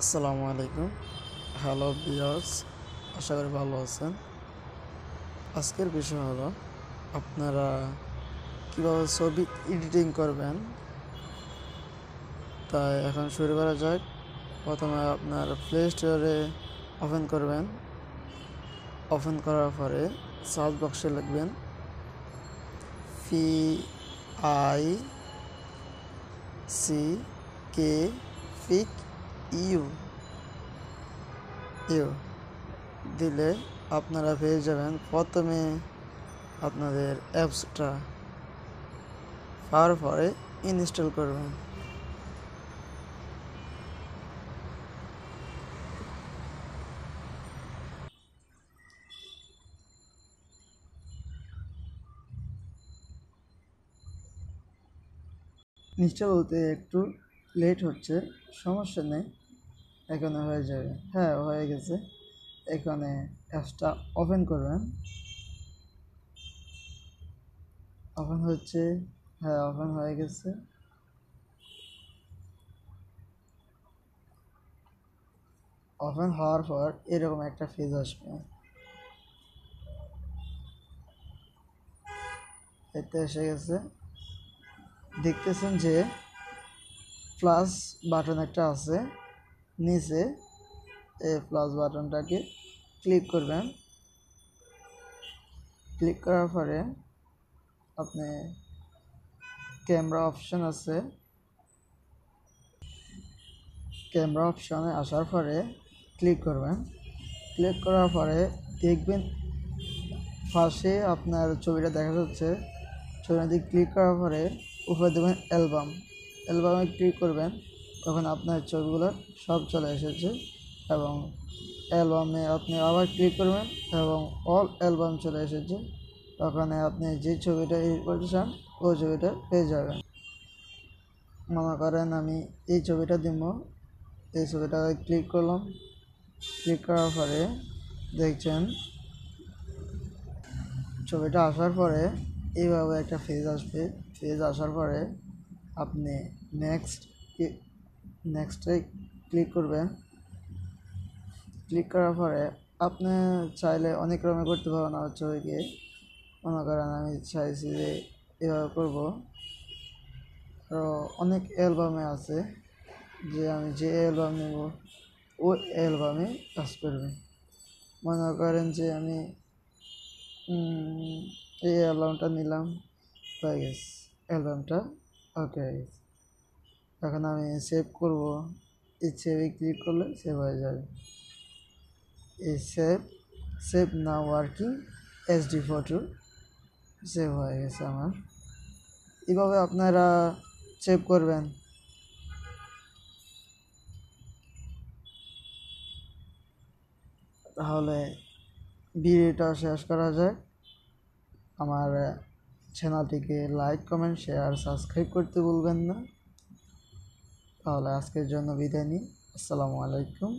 আসসালামু আলাইকুম। হ্যালো বিয়ার্স আশা করি ভালো আছেন। আজকের বিষয় হলো, আপনারা কীভাবে ছবি এডিটিং করবেন? তাই এখন শুরু করা যাক। প্রথমে আপনার প্লে স্টোরে ওপেন করবেন। ওপেন করার পরে সার্চ বক্সে লিখবেন ফি আই সি কে ফিক ইউ ইউ দিলে আপনারা পেয়ে যাবেন প্রথমে আপনাদের অ্যাপসটা পাওয়ার পরে ইনস্টল করবেন। ইনস্টল হতে একটু লেট হচ্ছে, সমস্যা নেই এখানে হয়ে যাবে। হ্যাঁ হয়ে গেছে। এখানে অ্যাপসটা ওপেন করবেন। ওপেন হচ্ছে হ্যাঁ ওপেন হয়ে গেছে। ওপেন হওয়ার পর এরকম একটা ফেজ আসবে। এতে এসে গেছে। দেখতেছেন যে প্লাস বাটন একটা আছে, নিচে এই প্লাস বাটনটাকে ক্লিক করবেন। ক্লিক করার পরে আপনি ক্যামেরা অপশন আছে। ক্যামেরা অপশনে আসার পরে ক্লিক করবেন। ক্লিক করার পরে দেখবেন পাশে আপনার ছবিটা দেখা যাচ্ছে। ছবিটাতে ক্লিক করার পরে উপরে দেবেন অ্যালবাম অ্যালবামে ক্লিক করবেন, তখন আপনার ছবিগুলো সব চলে এসেছে এবং অ্যালবামে আপনি আবার ক্লিক করবেন এবং অল অ্যালবাম চলে এসেছে। ওখানে আপনি যে ছবিটা এডিট করতে চান, ওই ছবিটা পেয়ে যাবেন। মনে করেন আমি এই ছবিটা দিব, এই ছবিটা ক্লিক করলাম। ক্লিক করার পরে দেখছেন, ছবিটা আসার পরে এইভাবে একটা ফেজ আসবে। ফেজ আসার পরে আপনি নেক্সট নেক্সটে ক্লিক করবেন ক্লিক করার পরে আপনি চাইলে অনেক রকম করতে পারবেন। আমার ছবিকে মনে করেন আমি চাইছি যে এভাবে করব। আরও অনেক অ্যালবামে আছে যে আমি যে অ্যালবাম নেব, ওই অ্যালবামে কাজ করবে। মনে করেন যে আমি এই অ্যালবামটা নিলাম, হয়ে গেছে। অ্যালবামটা ওকে হয়ে গেছে। এখন আমি সেভ করব, এই সেভে ক্লিক করলে সেভ হয়ে যাবে। এই সেভ সেভ না ওয়ার্কিং এইচডি ফটো সেভ হয়ে গেছে আমার। এভাবে আপনারা সেভ করবেন। তাহলে ভিডিওটা শেষ করা যায় আমার চ্যানেলটিকে লাইক কমেন্ট শেয়ার সাবস্ক্রাইব করতে ভুলবেন না। তাহলে আজকের জন্য বিদায় নিই। আসসালামু আলাইকুম।